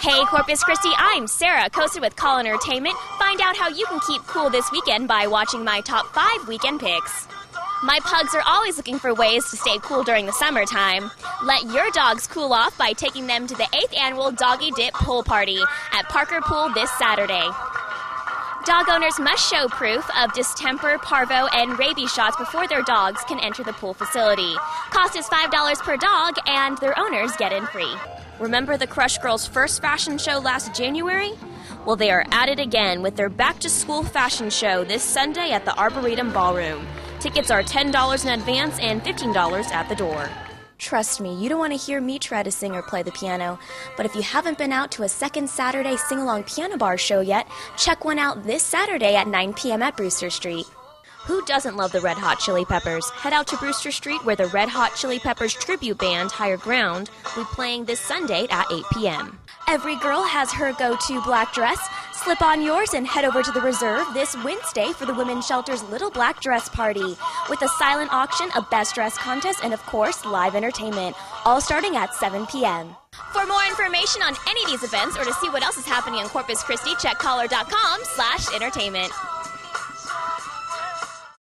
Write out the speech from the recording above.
Hey Corpus Christi, I'm Sarah, Acosta with Caller Entertainment. Find out how you can keep cool this weekend by watching my top five weekend picks. My pugs are always looking for ways to stay cool during the summertime. Let your dogs cool off by taking them to the 8th annual Doggy Dip Pool Party at Parker Pool this Saturday. Dog owners must show proof of distemper, parvo, and rabies shots before their dogs can enter the pool facility. Cost is $5 per dog, and their owners get in free. Remember the Crush Girls' first fashion show last January? Well, they are at it again with their back to school fashion show this Sunday at the Arboretum Ballroom. Tickets are $10 in advance and $15 at the door. Trust me, you don't want to hear me try to sing or play the piano. But if you haven't been out to a second Saturday sing along piano bar show yet, check one out this Saturday at 9 p.m. at Brewster Street. Who doesn't love the Red Hot Chili Peppers? Head out to Brewster Street where the Red Hot Chili Peppers tribute band Higher Ground will be playing this Sunday at 8 p.m. Every girl has her go to black dress. Slip on yours and head over to the reserve this Wednesday for the Women's Shelter's Little Black Dress Party with a silent auction, a best dress contest, and of course, live entertainment, all starting at 7 p.m. For more information on any of these events or to see what else is happening in Corpus Christi, check caller.com slash entertainment.